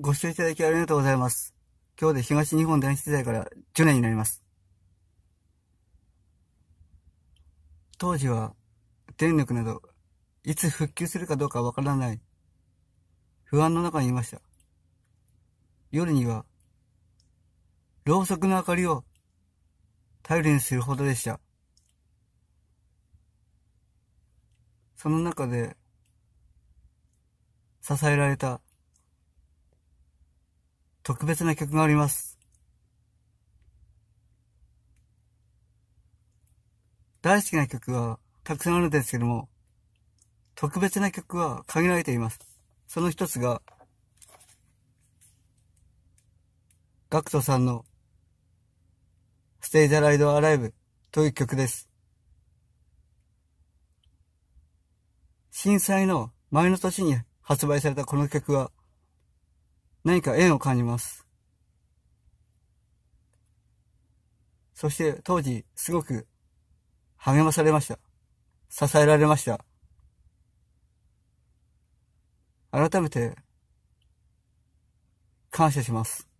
ご視聴いただきありがとうございます。今日で東日本大震災から10年になります。当時は電力などいつ復旧するかどうかわからない不安の中にいました。夜にはろうそくの明かりを頼りにするほどでした。その中で支えられた特別な曲があります。大好きな曲はたくさんあるんですけども、特別な曲は限られています。その一つが、ガクトさんの Stay the Ride Alive という曲です。震災の前の年に発売されたこの曲は何か縁を感じます。そして当時すごく励まされました。支えられました。改めて感謝します。